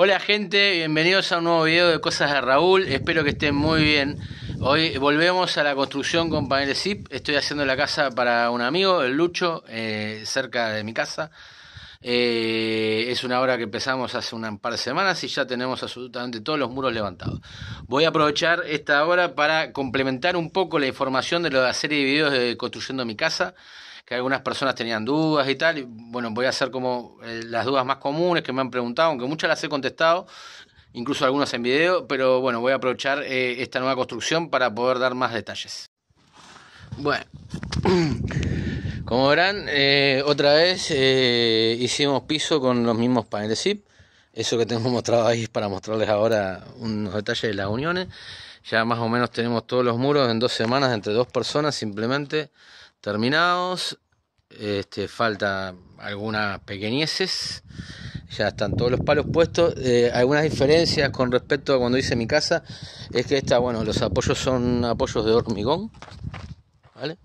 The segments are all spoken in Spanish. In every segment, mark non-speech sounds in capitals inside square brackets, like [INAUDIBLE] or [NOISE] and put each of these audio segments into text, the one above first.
Hola gente, bienvenidos a un nuevo video de Cosas de Raúl, espero que estén muy bien. Hoy volvemos a la construcción con paneles ZIP, estoy haciendo la casa para un amigo, el Lucho, eh, cerca de mi casa. Eh, es una obra que empezamos hace un par de semanas y ya tenemos absolutamente todos los muros levantados. Voy a aprovechar esta hora para complementar un poco la información de la serie de videos de Construyendo mi casa que algunas personas tenían dudas y tal. Y bueno, voy a hacer como eh, las dudas más comunes que me han preguntado, aunque muchas las he contestado, incluso algunas en video, pero bueno, voy a aprovechar eh, esta nueva construcción para poder dar más detalles. Bueno, [CLEARS THROAT] como verán, eh, otra vez hicimos piso con los mismos paneles ZIP. Eso que tengo [LAUGHS] mostrado ahí para mostrarles ahora unos detalles de las uniones. Ya más o menos tenemos todos los muros en dos semanas entre dos personas simplemente terminados. Este, falta algunas pequeñeces. Ya están todos los palos puestos. Eh, algunas diferencias con respecto a cuando hice mi casa es que esta, bueno, los apoyos son apoyos de hormigón. ¿Vale?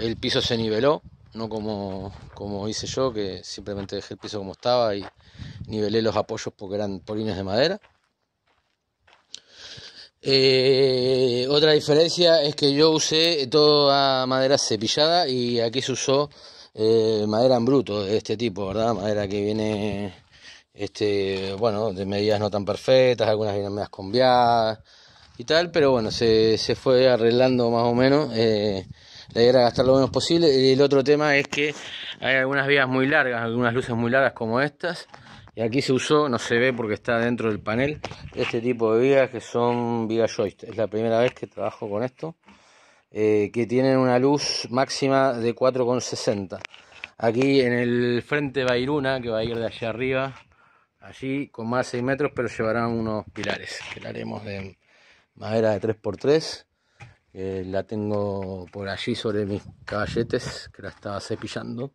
El piso se niveló, no como, como hice yo, que simplemente dejé el piso como estaba y nivelé los apoyos porque eran polines de madera. Eh, otra diferencia es que yo usé toda madera cepillada y aquí se usó eh, madera en bruto de este tipo, ¿verdad? Madera que viene, este, bueno, de medidas no tan perfectas, algunas vienen medias combiadas y tal, pero bueno, se, se fue arreglando más o menos. Eh, la idea era gastar lo menos posible. El otro tema es que hay algunas vías muy largas, algunas luces muy largas como estas y aquí se usó, no se ve porque está dentro del panel, este tipo de vigas que son vigas joist. Es la primera vez que trabajo con esto. Eh, que tienen una luz máxima de 4,60. Aquí en el frente va a ir una que va a ir de allá arriba, allí con más de 6 metros, pero llevarán unos pilares que la haremos de madera de 3x3. La tengo por allí sobre mis caballetes que la estaba cepillando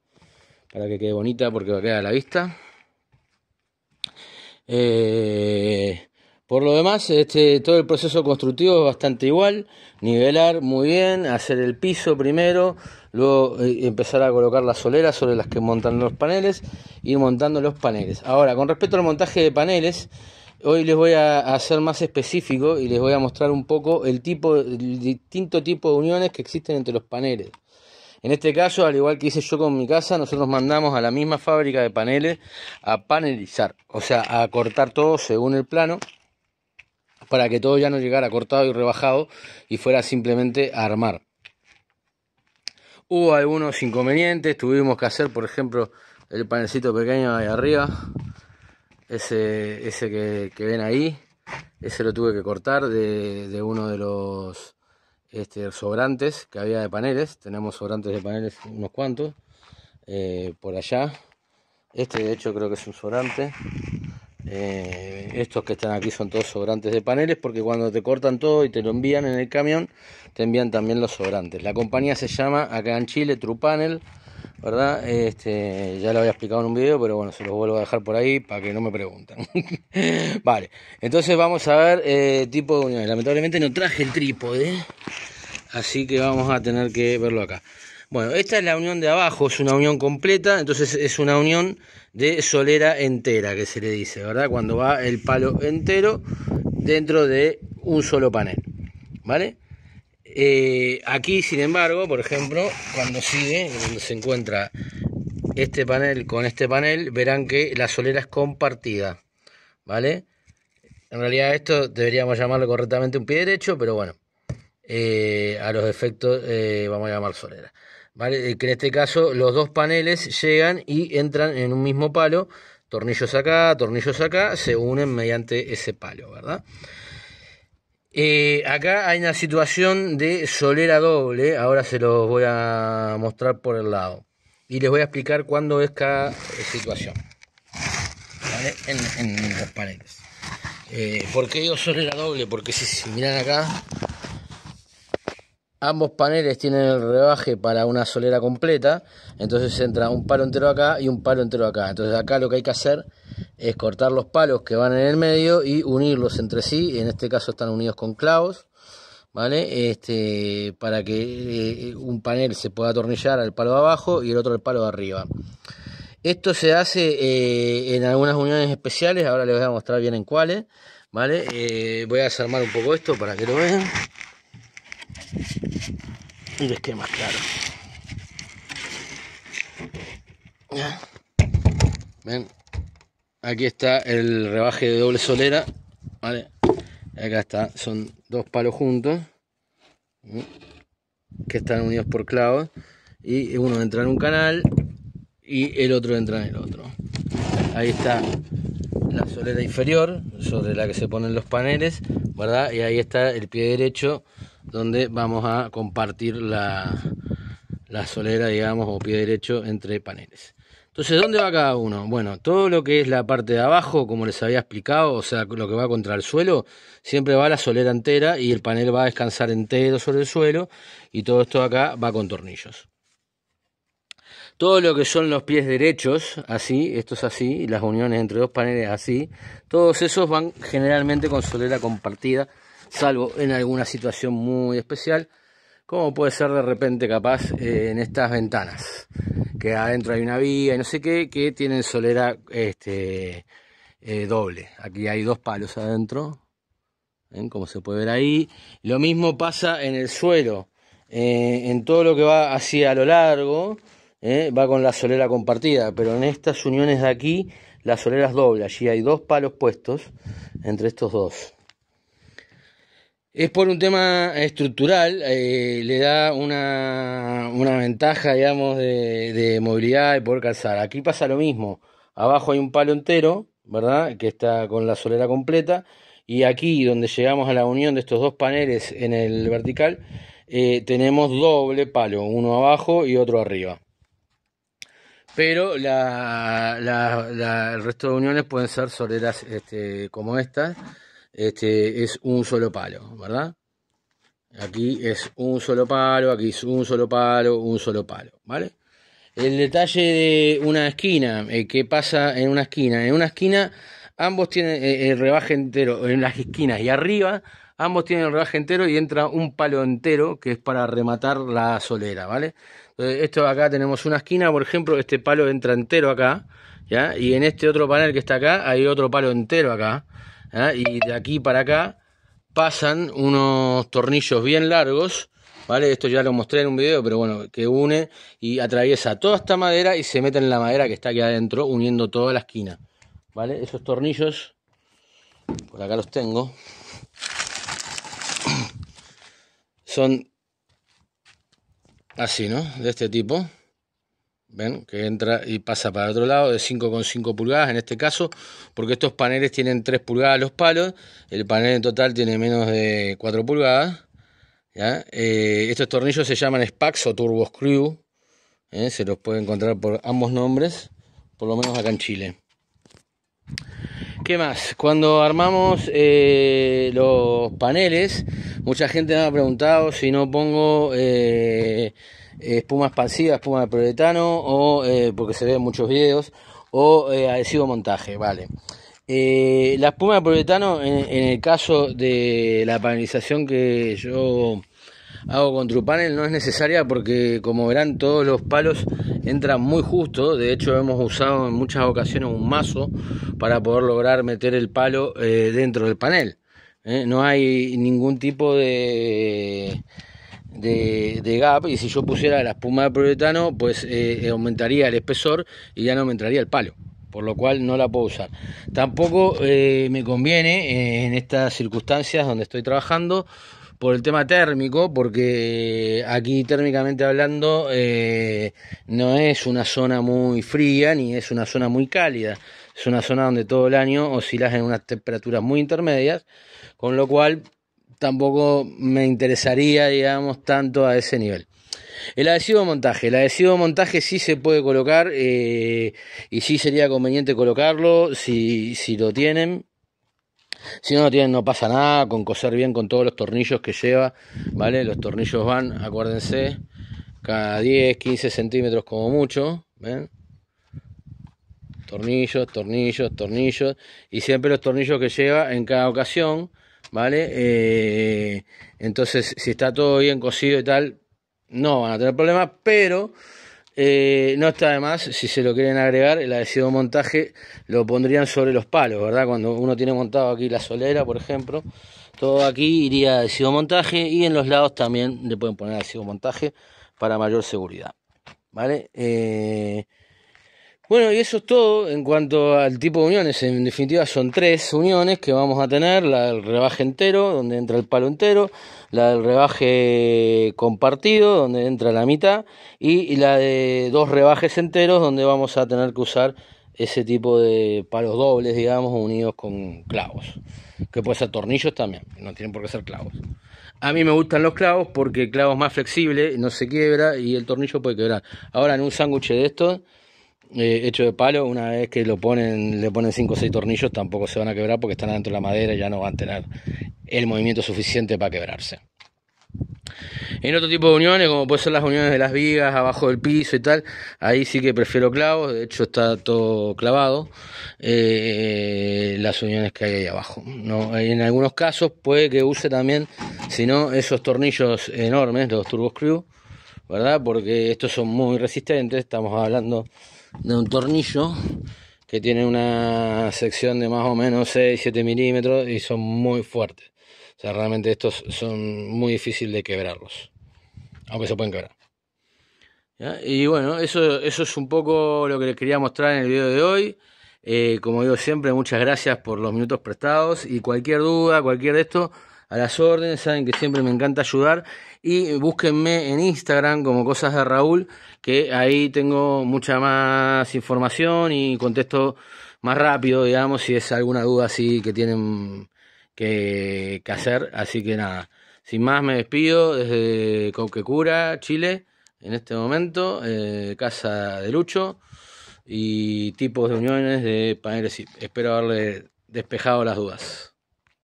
para que quede bonita porque va a quedar a la vista. Eh, por lo demás, este, todo el proceso constructivo es bastante igual. Nivelar muy bien, hacer el piso primero, luego eh, empezar a colocar las soleras sobre las que montan los paneles, ir montando los paneles. Ahora, con respecto al montaje de paneles, hoy les voy a hacer más específico y les voy a mostrar un poco el tipo, el distinto tipo de uniones que existen entre los paneles. En este caso, al igual que hice yo con mi casa, nosotros mandamos a la misma fábrica de paneles a panelizar, o sea, a cortar todo según el plano, para que todo ya no llegara cortado y rebajado y fuera simplemente a armar. Hubo algunos inconvenientes, tuvimos que hacer, por ejemplo, el panelcito pequeño ahí arriba, ese, ese que, ven ahí, ese lo tuve que cortar de uno de los este, sobrantes que había de paneles. Tenemos sobrantes de paneles unos cuantos. Eh, por allá. Este de hecho creo que es un sobrante. Eh, estos que están aquí son todos sobrantes de paneles porque cuando te cortan todo y te lo envían en el camión, te envían también los sobrantes. La compañía se llama acá en Chile True Panel. ¿Verdad? Este, ya lo había explicado en un video, pero bueno, se los vuelvo a dejar por ahí para que no me pregunten. [LAUGHS] vale, entonces vamos a ver eh, tipo de uniones. Lamentablemente no traje el trípode, así que vamos a tener que verlo acá. Bueno, esta es la unión de abajo, es una unión completa, entonces es una unión de solera entera, que se le dice, ¿verdad? Cuando va el palo entero dentro de un solo panel, ¿vale? Eh, aquí, sin embargo, por ejemplo, cuando sigue, cuando se encuentra este panel con este panel, verán que la solera es compartida, ¿vale? En realidad esto deberíamos llamarlo correctamente un pie derecho, pero bueno, eh, a los efectos eh, vamos a llamar solera. ¿Vale? Que en este caso los dos paneles llegan y entran en un mismo palo, tornillos acá, tornillos acá, se unen mediante ese palo, ¿verdad? Eh, acá hay una situación de solera doble, ahora se los voy a mostrar por el lado. Y les voy a explicar cuándo es cada situación. ¿Vale? En, los paneles. Eh, ¿Por qué digo solera doble? Porque si, miran acá, ambos paneles tienen el rebaje para una solera completa. Entonces entra un palo entero acá y un palo entero acá. Entonces acá lo que hay que hacer es cortar los palos que van en el medio y unirlos entre sí, en este caso están unidos con clavos, ¿vale? Este, para que eh, un panel se pueda atornillar al palo de abajo y el otro al palo de arriba. Esto se hace eh, en algunas uniones especiales, ahora les voy a mostrar bien en cuáles, ¿vale? Eh, voy a desarmar un poco esto para que lo vean. Y les quede más claro. ¿Ven? Aquí está el rebaje de doble solera, ¿vale? Acá está, son dos palos juntos, que están unidos por clavos, y uno entra en un canal y el otro entra en el otro. Ahí está la solera inferior sobre la que se ponen los paneles, ¿verdad? Y ahí está el pie derecho donde vamos a compartir la, solera, digamos, o pie derecho entre paneles. Entonces, ¿dónde va cada uno? Bueno, todo lo que es la parte de abajo, como les había explicado, o sea, lo que va contra el suelo, siempre va la solera entera y el panel va a descansar entero sobre el suelo y todo esto acá va con tornillos. Todo lo que son los pies derechos, así, estos así, las uniones entre dos paneles así, todos esos van generalmente con solera compartida, salvo en alguna situación muy especial, como puede ser de repente capaz eh, en estas ventanas que adentro hay una vía y no sé qué, que tienen solera este, eh, doble. Aquí hay dos palos adentro, como se puede ver ahí. Lo mismo pasa en el suelo, eh, en todo lo que va hacia lo largo, va con la solera compartida, pero en estas uniones de aquí, la solera es doble. Allí hay dos palos puestos entre estos dos. Es por un tema estructural, eh, le da una, una ventaja, digamos, de, movilidad y poder calzar. Aquí pasa lo mismo, abajo hay un palo entero, ¿verdad? Que está con la solera completa, y aquí donde llegamos a la unión de estos dos paneles en el vertical, eh, tenemos doble palo, uno abajo y otro arriba. Pero la, la, el resto de uniones pueden ser soleras este, como estas este es un solo palo, ¿verdad? Aquí es un solo palo, aquí es un solo palo, un solo palo, ¿vale? El detalle de una esquina, eh, ¿qué pasa en una esquina? En una esquina ambos tienen eh, el rebaje entero, en las esquinas y arriba ambos tienen el rebaje entero y entra un palo entero que es para rematar la solera, ¿vale? Entonces, esto acá tenemos una esquina, por ejemplo, este palo entra entero acá, ¿ya? Y en este otro panel que está acá hay otro palo entero acá. ¿Eh? y de aquí para acá pasan unos tornillos bien largos, ¿vale? Esto ya lo mostré en un video, pero bueno, que une y atraviesa toda esta madera y se mete en la madera que está aquí adentro, uniendo toda la esquina, ¿vale? Esos tornillos, por acá los tengo, son así, ¿no? De este tipo. ¿Ven? Que entra y pasa para el otro lado de 5,5 pulgadas en este caso, porque estos paneles tienen 3 pulgadas los palos, el panel en total tiene menos de 4 pulgadas. Eh, estos tornillos se llaman Spax o Turbo Screw, ¿eh? se los puede encontrar por ambos nombres, por lo menos acá en Chile. ¿Qué más? Cuando armamos eh, los paneles, mucha gente me ha preguntado si no pongo espuma expansiva, espuma de proletano, o eh, porque se ve en muchos videos, o eh, adhesivo montaje, vale. Eh, la espuma de proletano, en, el caso de la panelización que yo hago con Trupanel, no es necesaria porque, como verán, todos los palos entran muy justo. De hecho, hemos usado en muchas ocasiones un mazo para poder lograr meter el palo dentro del panel. No hay ningún tipo de de, gap y si yo pusiera la espuma de poliuretano pues eh, aumentaría el espesor y ya no aumentaría el palo por lo cual no la puedo usar. Tampoco eh, me conviene eh, en estas circunstancias donde estoy trabajando por el tema térmico porque aquí térmicamente hablando no es una zona muy fría ni es una zona muy cálida. Es una zona donde todo el año oscilas en unas temperaturas muy intermedias con lo cual tampoco me interesaría, digamos, tanto a ese nivel. El adhesivo montaje. El adhesivo montaje sí se puede colocar eh, y sí sería conveniente colocarlo si, si lo tienen. Si no lo tienen no pasa nada, con coser bien con todos los tornillos que lleva, ¿vale? Los tornillos van, acuérdense, cada 10, 15 centímetros como mucho, ¿ven? Tornillos, tornillos, tornillos, y siempre los tornillos que lleva en cada ocasión, ¿vale? Eh, entonces, si está todo bien cosido y tal, no van a tener problemas, pero Eh, no está de más, si se lo quieren agregar, el adhesivo montaje lo pondrían sobre los palos, ¿verdad? Cuando uno tiene montado aquí la solera, por ejemplo, todo aquí iría adhesivo montaje y en los lados también le pueden poner adhesivo montaje para mayor seguridad, ¿vale? Eh, bueno, y eso es todo en cuanto al tipo de uniones. En definitiva son tres uniones que vamos a tener. La del rebaje entero, donde entra el palo entero. La del rebaje compartido, donde entra la mitad. Y la de dos rebajes enteros, donde vamos a tener que usar ese tipo de palos dobles, digamos, unidos con clavos. Que puede ser tornillos también, no tienen por qué ser clavos. A mí me gustan los clavos porque el clavo es más flexible, no se quiebra y el tornillo puede quebrar. Ahora en un sándwich de estos eh, hecho de palo, una vez que lo ponen, le ponen 5 o 6 tornillos, tampoco se van a quebrar porque están adentro de la madera y ya no van a tener el movimiento suficiente para quebrarse. En otro tipo de uniones, como pueden ser las uniones de las vigas, abajo del piso y tal, ahí sí que prefiero clavos, de hecho está todo clavado, eh, las uniones que hay ahí abajo. En algunos casos puede que use también, si no, esos tornillos enormes, los turbo screw, ¿verdad? Porque estos son muy resistentes, estamos hablando de un tornillo que tiene una sección de más o menos 6-7 milímetros y son muy fuertes. O sea, realmente estos son muy difíciles de quebrarlos, aunque se pueden quebrar. Y bueno, eso, eso es un poco lo que les quería mostrar en el video de hoy. Eh, como digo siempre, muchas gracias por los minutos prestados y cualquier duda, cualquier de esto, a las órdenes, saben que siempre me encanta ayudar y búsquenme en Instagram como cosas de Raúl, que ahí tengo mucha más información y contesto más rápido, digamos, si es alguna duda así que tienen que, hacer. Así que nada, sin más me despido desde Cauquecura, Chile, en este momento, eh, casa de Lucho y tipos de uniones de paneles. Espero haberle despejado las dudas.